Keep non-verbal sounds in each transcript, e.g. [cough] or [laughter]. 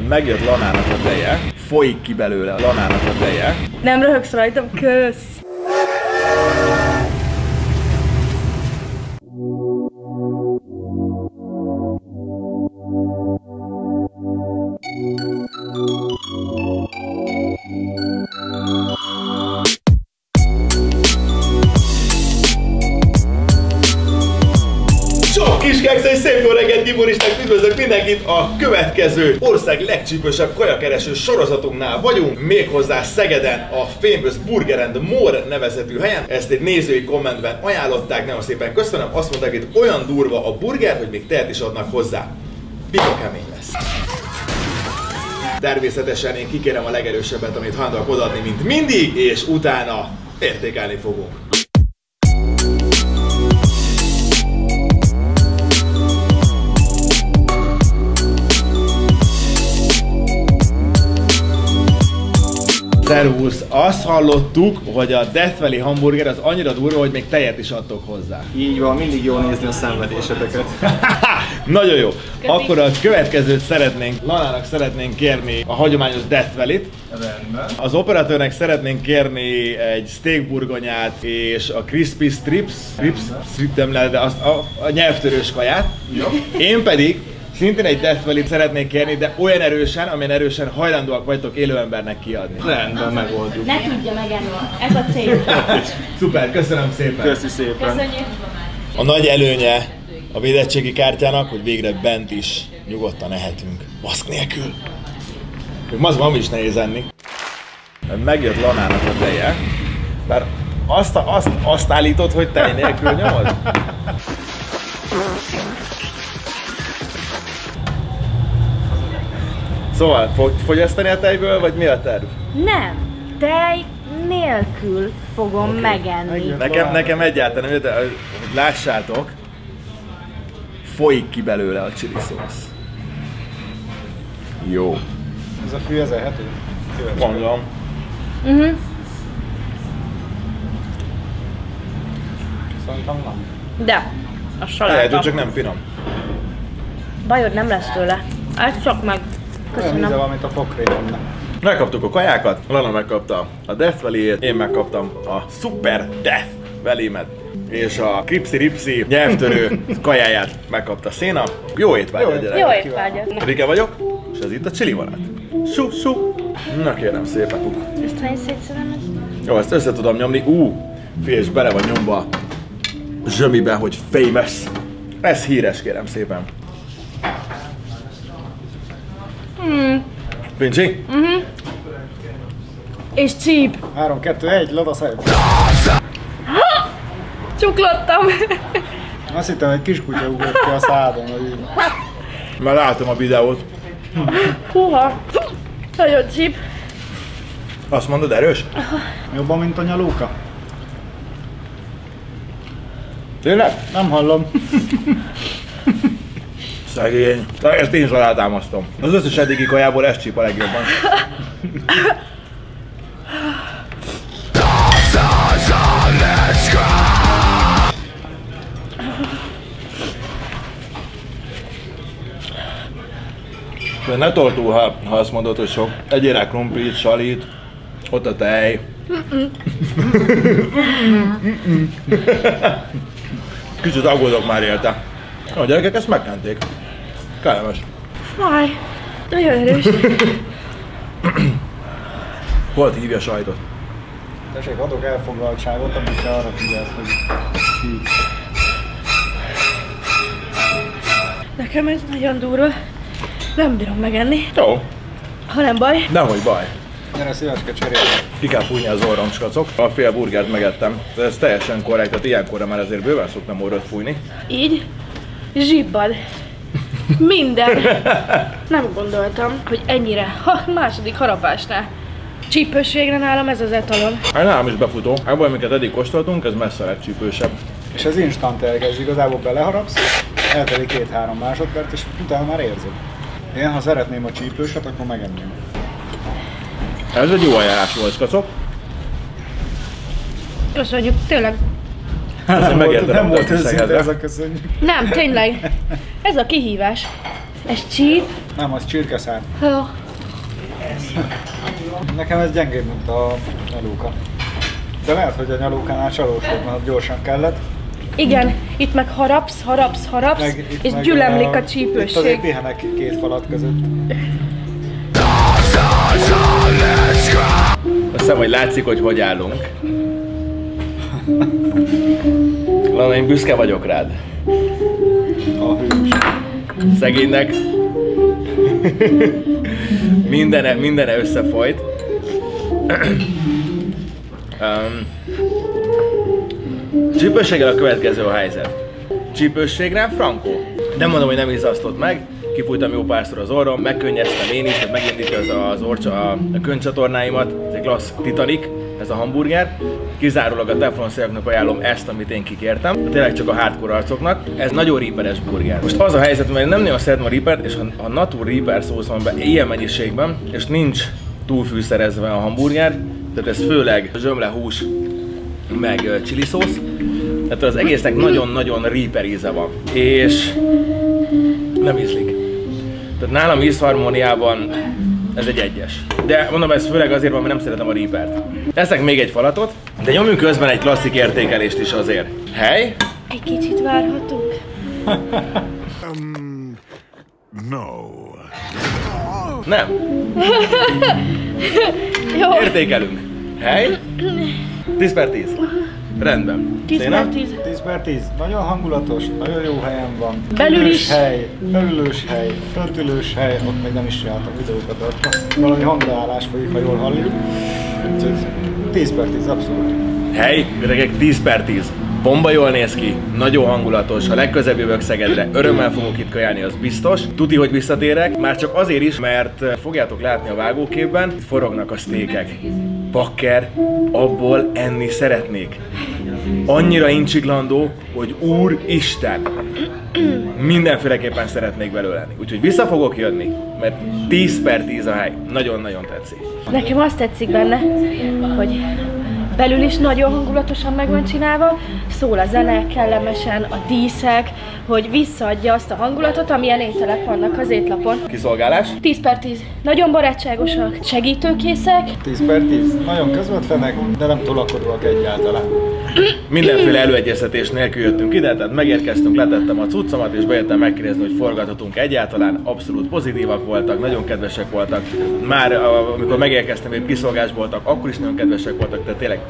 Megjött Lanának a teje, folyik ki belőle Lanának a teje. Nem röhögsz rajtam, kösz. Kiskeksz és szép jó reggelt, Tiboristák, üdvözlök mindenkit! A következő ország legcsípősebb kajakereső sorozatunknál vagyunk, méghozzá Szegeden, a Famous Burger and More nevezetű helyen. Ezt egy nézői kommentben ajánlották, nagyon szépen köszönöm. Azt mondták, hogy olyan durva a burger, hogy még tehet is adnak hozzá. Pika kemény lesz. Természetesen én kikérem a legerősebbet, amit hajlandóak odaadni, mint mindig, és utána értékelni fogunk. Szervusz! Azt hallottuk, hogy a Death Valley hamburger az annyira durva, hogy még tejet is adtok hozzá. Így van, mindig jó nézni a szenvedéseteket. [laughs] Nagyon jó. Akkor a következőt szeretnénk, Lanának szeretnénk kérni a hagyományos Death Valley-t. Rendben. Az operatőrnek szeretnénk kérni egy steak burgonyát és a crispy strips, strips, strips nem lehet, de azt a, a nyelvtörős kaját. Jó. Én pedig szintén egy Death Valley-t szeretnék kérni, de olyan erősen, amilyen erősen hajlandóak vagytok élő embernek kiadni. Rendben, megoldjuk. Ne tudja megenni. Ez a cél. [laughs] Szuper, köszönöm szépen! Köszi szépen. Köszönjük. A nagy előnye a védettségi kártyának, hogy végre bent is nyugodtan ehetünk. Maszk nélkül. Még mazma is nehéz enni. Megjött Lanának a teje, bár azt, azt, azt állítod, hogy tej nélkül nyomod? [laughs] Szóval, fog fogyasztani a tejből, vagy mi a terv? Nem. Tej nélkül fogom okay. megenni. Nekem, nekem egyáltalán de hogy lássátok, folyik ki belőle a chili szósz. Jó. Ez a fű, ez ehető? Szívesen. Mondom. Uh-huh. Szerintem nem. De, a Lehet, saláta. hogy csak nem finom. Bajod nem lesz tőle. Ez csak meg. Olyan Köszönöm. van, mint a pokrémnek. Megkaptuk a kajákat, Lana megkapta a Death valley én megkaptam a Super Death valley és a Kripsi Ripsi nyelvtörő kajáját megkapta Széna. Jó étvágyat, Jó gyerek! Jó étvágyat. Rike vagyok, és ez itt a Chili Vanat. Su, su. Na kérem szépen. Uh. Ezt hány szétszedem ezt? Jó, ezt össze tudom nyomni. Ú, figyelj, és bele van nyomva zsömibe, hogy famous. Ez híres, kérem szépen. Hmm. Pincsi? És cheap. 3, 2, 1, lada szép. Csuklottam. Azt hittem, egy kis kutya ugrott ki a szádon, hogy. Már látom a videót. Húha. Nagyon cheap. Azt mondod, erős? Jobban, mint a nyalóka? Tényleg? Nem hallom. [laughs] Szegény. Ezt én is alátámasztom. Az összes eddigi kajából ez csíp a legjobban. De ne tol túl, ha, ha azt mondod, hogy sok. Egyél rá krumplit, salit, ott a tej. Kicsit aggódok már érte. A gyerekek ezt megkenték. Kellemes. Fáj. Nagyon erős. Hol hívja a sajtot? Tessék, adok elfoglaltságot, amit te arra figyelsz, hogy hű. Nekem ez nagyon durva. Nem bírom megenni. Jó, Ha nem baj. nehogy baj. Gyere szíveske cserélni. Ki kell fújni az orrom, skacok. A fél burgert megettem. Ez teljesen korrekt, tehát ilyenkorra már azért bőven szoktam orrot fújni. Így. Zsibbad. Minden. Nem gondoltam, hogy ennyire. Ha, második harapásnál. Csípőségre nálam ez az etalon. Hát nálam is befutó. Ebből, amiket eddig kóstoltunk, ez messze a legcsípősebb. És ez instant elkezd, igazából beleharapsz, eltelik két-három másodperc, és utána már érzed. Én, ha szeretném a csípőset, akkor megenném. Ez egy jó ajánlás volt, skacok. Köszönjük, tényleg. Nem volt, nem volt őszinte ez a köszönjük. Nem, tényleg. Ez a kihívás. Ez csíp, Nem, az csirkeszár. Jó. Nekem ez gyengébb, mint a nyalóka. De lehet, hogy a nyalókánál csalós volt, mert gyorsan kellett. Igen, itt meg harapsz, harapsz, harapsz, Meg, és meg, gyülemlik eh, a Itt azért pihenek két falat között. Azt hiszem, hogy látszik, hogy hogy állunk. [laughs] Lana, én büszke vagyok rád. A. Szegénynek [laughs] mindene, mindene összefolyt. [clears throat] um, csípősséggel a következő a helyzet. Csípősségre Franco. Nem mondom, hogy nem izzasztott meg, kifújtam jó párszor az orrom, megkönnyeztem én is, hogy megindítja az, az orcsa, a, a könycsatornáimat, ez egy klassz Titanic, ez a hamburger. Kizárólag a Teflon széleknek ajánlom ezt, amit én kikértem. Tényleg csak a hardcore arcoknak. Ez nagyon reaperes burger. Most az a helyzet, mert én nem nagyon szeretem a reapert, és ha a Natur Reaper szósz van be ilyen mennyiségben, és nincs túlfűszerezve a hamburger, tehát ez főleg zsömle hús, meg chili szósz. Tehát az egésznek nagyon-nagyon reaper íze van. És nem ízlik. Tehát nálam ízharmóniában ez egy egyes. De mondom, ez főleg azért van, mert nem szeretem a Reapert. Eszek még egy falatot, de nyomjunk közben egy klasszik értékelést is azért. Hely? Egy kicsit várhatunk. No. Nem. [laughs] Jó, Értékelünk. Hely? 10 per 10. [laughs] Rendben. 10 Széna? per 10. 10 per 10. Nagyon hangulatos, nagyon jó helyen van. Belül is. hely, beülős hely, föntülős hely, ott még nem is csináltam videókat, de ott valami hangleállás folyik, ha jól halljuk. Úgyhogy 10 per 10, abszolút. Hely, gyerekek, 10 per 10. Bomba jól néz ki, nagyon hangulatos, ha legközebb jövök Szegedre, örömmel fogok itt kajálni, az biztos. Tuti, hogy visszatérek, már csak azért is, mert fogjátok látni a vágóképben, itt forognak a sztékek. Bakker, abból enni szeretnék. Annyira incsiklandó, hogy Úristen! Mindenféleképpen szeretnék belőle lenni. Úgyhogy vissza fogok jönni, mert 10 per 10 a hely. Nagyon-nagyon tetszik. Nekem azt tetszik benne, hogy belül is nagyon hangulatosan meg van csinálva, szól a zene, kellemesen, a díszek, hogy visszaadja azt a hangulatot, amilyen ételek vannak az étlapon. Kiszolgálás? 10 per 10. Nagyon barátságosak, segítőkészek, 10 per 10. Nagyon közvetlenek, de nem tolakodóak egyáltalán. Mindenféle előegyeztetés nélkül jöttünk ide, tehát megérkeztünk, letettem a cuccomat, és bejöttem megkérdezni, hogy forgathatunk egyáltalán. Abszolút pozitívak voltak, nagyon kedvesek voltak. Már amikor megérkeztem, még kiszolgás voltak, akkor is nagyon kedvesek voltak, tehát tényleg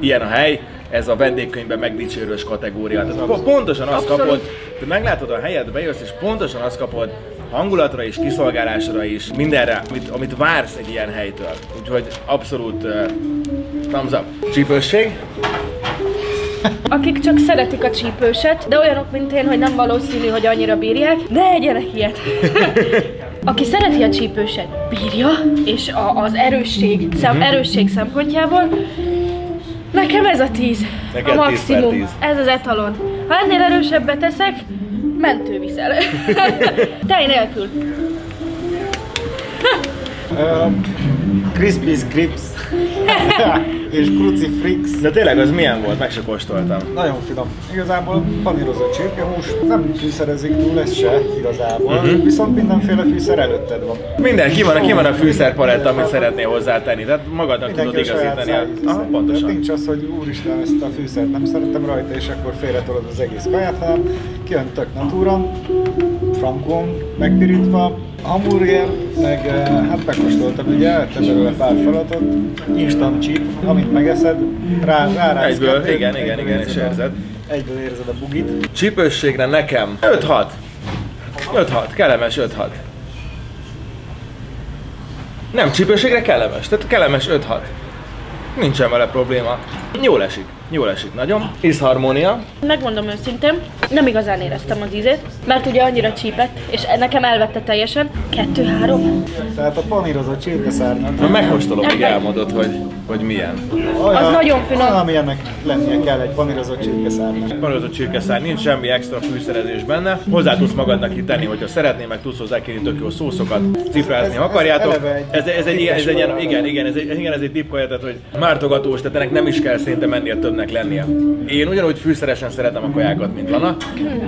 ilyen a hely, ez a vendégkönyvben megdicsérős kategória. Tehát po- pontosan azt Abszolút. kapod, te meglátod a helyet, bejössz, és pontosan azt kapod hangulatra is, kiszolgálásra is, mindenre, amit, amit vársz egy ilyen helytől. Úgyhogy abszolút uh, thumbs up. Csípősség? akik csak szeretik a csípőset, de olyanok, mint én, hogy nem valószínű, hogy annyira bírják, ne egyenek ilyet. [laughs] Aki szereti a csípőset, bírja, és a, az erősség, szem, erősség szempontjából, nekem ez a 10. Neked a 10 maximum. 10. Ez az etalon. Ha ennél erősebbet teszek, mentő viszel. [laughs] Tej nélkül. Uh, Crispy Scripts [laughs] és Crucifix. De tényleg az milyen volt? Meg se kóstoltam. Nagyon finom. Igazából panírozott csirkehús, nem fűszerezik túl, ez se igazából. Uh-huh. Viszont mindenféle fűszer előtted van. Minden, ki van, ki van a fűszerpaletta, amit szeretnél hozzátenni. Tehát magadnak tudod Mindenki a saját igazítani. szájízű Aha, pontosan. Nincs az, hogy úristen, ezt a fűszert nem szeretem rajta, és akkor félretolod az egész kaját, hanem kijön tök natúran, frankon, megpirítva, hamburger, meg eh, hát megkóstoltam, ugye, ettem belőle pár falatot, instant chip, amit megeszed, rá, rá Egyből, igen, igen, igen, és érzed. Egyből érzed a bugit. Csípősségre nekem 5-6. 5-6, kellemes 5-6. Nem, csípőségre kellemes, tehát kellemes 5-6. Nincsen vele probléma. Jól esik, jól esik nagyon. Ízharmónia. Megmondom őszintén, nem igazán éreztem az ízét, mert ugye annyira csípett, és nekem elvette teljesen. Kettő-három. Tehát a panírozott csirkeszárnyat. Na megkóstolom, még elmondod, hogy, hogy milyen. Olyan, Az nagyon finom. Olyan, amilyennek lennie kell egy panírozott csirkeszárnyat. Panőzött csirkeszár, nincs semmi extra fűszerezés benne. Hozzá tudsz magadnak itt tenni, hogyha szeretnél, meg tudsz hozzá kérni tök jó szószokat, cifrázni, Ez- ha ez akarjátok. eleve egy Ez, ez, egy, ilyen- ez egy ilyen, igen, igen, ez egy, igen, ez egy tippkaja, tehát hogy mártogatós, tehát ennek nem is kell szerintem ennél többnek lennie. Én ugyanúgy fűszeresen szeretem a kajákat, mint Lana.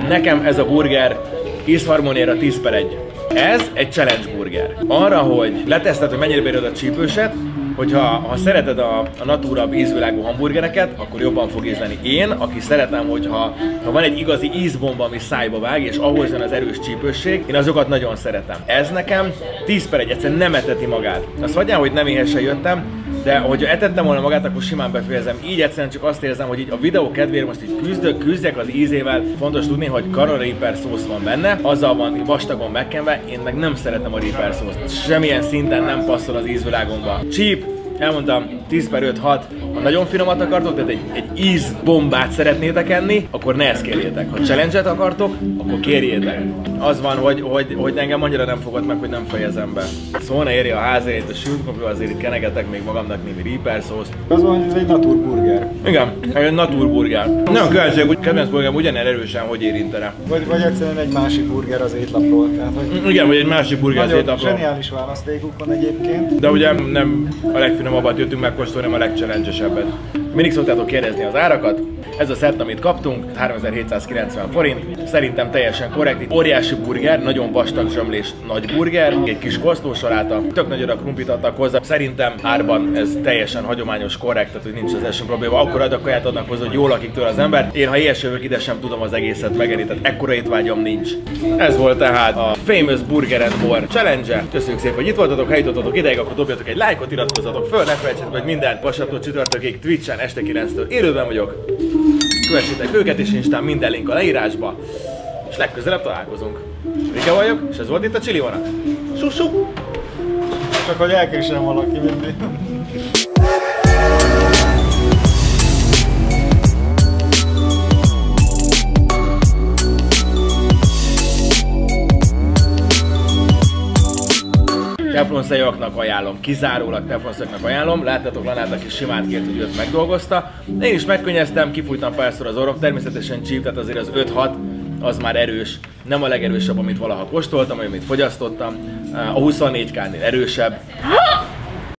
Nekem ez a burger ízharmóniára 10 per 1. Ez egy challenge burger. Arra, hogy leteszted, hogy mennyire bírod a csípőset, hogyha ha szereted a, a natúrabb ízvilágú hamburgereket, akkor jobban fog ízleni. Én, aki szeretem, hogyha ha van egy igazi ízbomba, ami szájba vág, és ahhoz jön az erős csípősség, én azokat nagyon szeretem. Ez nekem 10 per egy egyszerűen nem eteti magát. Azt hagyjál, hogy nem éhesen jöttem, de hogyha etettem volna magát, akkor simán befejezem. Így egyszerűen csak azt érzem, hogy így a videó kedvéért most így küzdök, küzdek az ízével. Fontos tudni, hogy Carrara Reaper szósz van benne, azzal van vastagon megkenve, én meg nem szeretem a Reaper szószt. Semmilyen szinten nem passzol az ízvilágomba. Cheap, elmondtam, 10 per 5, 6. Ha nagyon finomat akartok, tehát egy, egy ízbombát szeretnétek enni, akkor ne ezt kérjétek. Ha challenge akartok, akkor kérjétek. Az van, hogy, hogy, hogy engem annyira nem fogod meg, hogy nem fejezem be. Szóval ne érje a házért, a sült azért itt kenegetek még magamnak némi reaper szószt. Az van, hogy ez egy naturburger. Igen, egy naturburger. Nagyon kíváncsi, hogy kedvenc burgerem ugyanilyen erősen hogy érintene. Vagy, vagy egyszerűen egy másik burger az étlapról. Tehát, hogy Igen, vagy egy másik burger az étlapról. zseniális választékuk van egyébként. De ugye nem a legfinomabbat jöttünk megkóstolni, hanem a legchallengesebbet. Mindig szoktátok kérdezni az árakat. Ez a szett, amit kaptunk, 3790 forint. Szerintem teljesen korrekt. Itt óriási burger, nagyon vastag zsömlés, nagy burger, egy kis kosztósaláta, tök nagy adag krumplit adtak hozzá. Szerintem árban ez teljesen hagyományos, korrekt, tehát hogy nincs az első probléma. Akkor adag kaját adnak hozzá, hogy jól lakik tőle az ember. Én, ha ilyes jövök ide, sem tudom az egészet megenni, tehát ekkora étvágyam nincs. Ez volt tehát a Famous Burger and More Challenge. Köszönjük szépen, hogy itt voltatok, ha jutottatok ideig, akkor dobjatok egy lájkot, iratkozzatok föl, ne felejtsétek, hogy minden vasárnaptól csütörtökig Twitch-en este 9-től élőben vagyok. Kövessétek őket és Instán minden link a leírásba. És legközelebb találkozunk. Rike vagyok, és ez volt itt a Chili vonat. Susu! Csak hogy elkésem valaki mindig. Teflonszajaknak ajánlom, kizárólag teflonszajaknak ajánlom. Láttátok, Lanát, aki simát kért, hogy őt megdolgozta. Én is megkönnyeztem, kifújtam párszor az orrom, természetesen cheap, tehát azért az 5-6 az már erős. Nem a legerősebb, amit valaha kóstoltam, vagy amit fogyasztottam. A 24K-nél erősebb.